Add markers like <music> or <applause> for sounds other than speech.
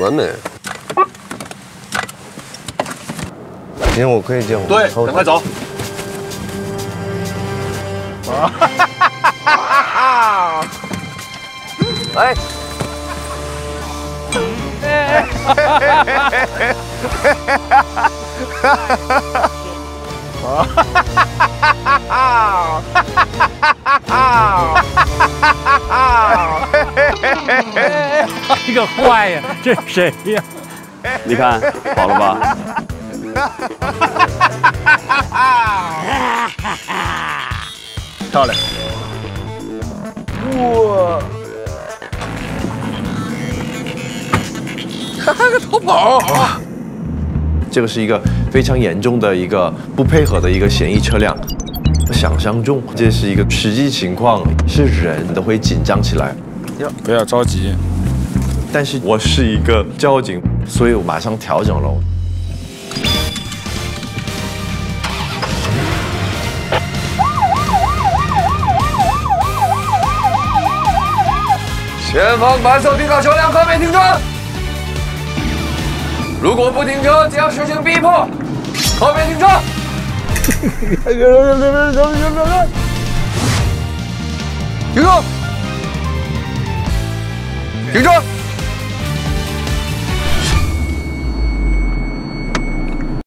完美。今天我可以借我对，赶快走。啊 <laughs> 哎，<laughs> 这个坏呀，<laughs> 这谁呀？你看好了吧？漂亮。哇！他还个逃跑。这个是一个非常严重的一个不配合的一个嫌疑车辆。想象中，这是一个实际情况，是人都会紧张起来。不要着急。但是我是一个交警所以我马上调整了。前方白色皮卡车辆靠边停车如果不停车将实行逼迫。靠边停车！停车！停车！停车！